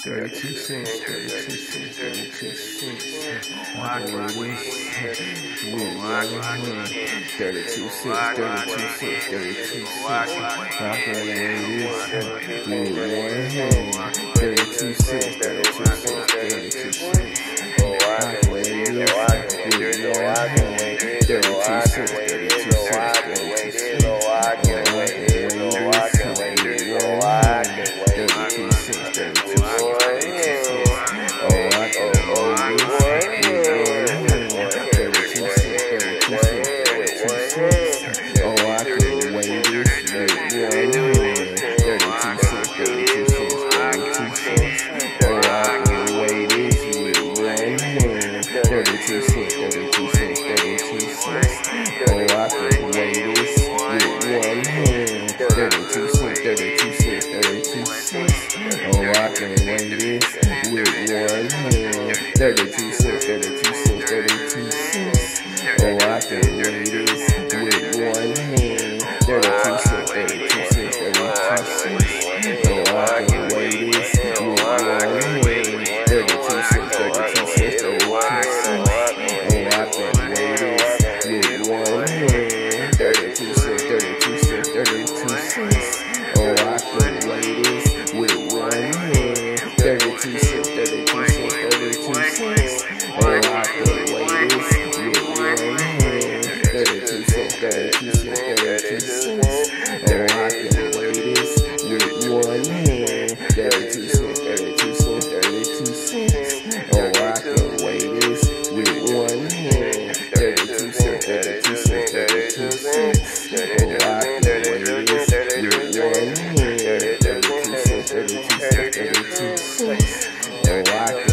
Thirty-two cents, thirty-two cents, thirty-two cents. Walk away. With one hand. Thirty-two cents, thirty-two cents, thirty-two cents. Walk away with one hand. Thirty-two cents, thirty-two cents, thirty-two cents. Walk away with one hand. Thirty-two cents, thirty-two cents, Thirty-two cents, thirty-two cents, thirty-two cents. Oh, I can weigh this with one hand. Thirty-two cents, thirty-two cents, thirty-two cents. Oh, I can weigh this with one hand. Thirty-two cents, thirty-two thirty-two cents, thirty-two cents. Oh, I can this with one hand. Thirty-two cents, thirty-two cents, thirty-two cents. Oh, I can this with one hand. Thirty-two cents, thirty-two cents, thirty-two cents. Oh, I can weigh this with one hand. Cents, thirty-two cents, thirty-two cents. Oh, I can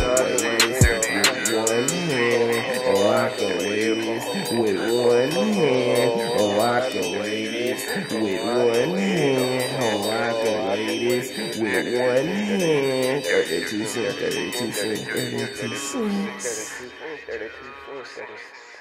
this with one hand. Oh, I can this with one hand. Oh, I can this with one hand. Thirty-two cents, thirty-two cents, thirty-two cents. Thirty-two cents.